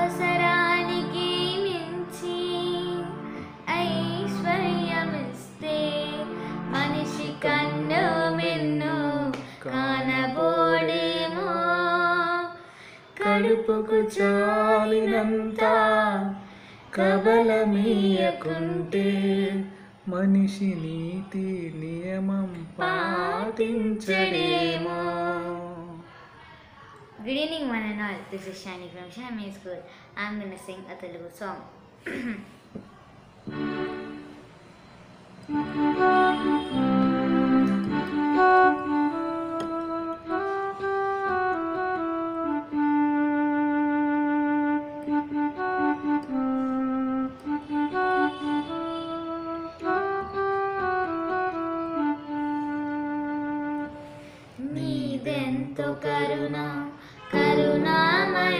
అవసరానికి మించి ఐశ్వర్యమిస్తే మనిషి కన్ను మిన్ను కానబోడేమో. కడుపుకు చాలినంత కబలమీయకుంటే మనిషి నీతి నియమం పాటించడేమో. Good evening, one and all. This is Shani from Shami School. I'm gonna sing a Telugu song. నీదెంతో Karuna you know Karuna Maya.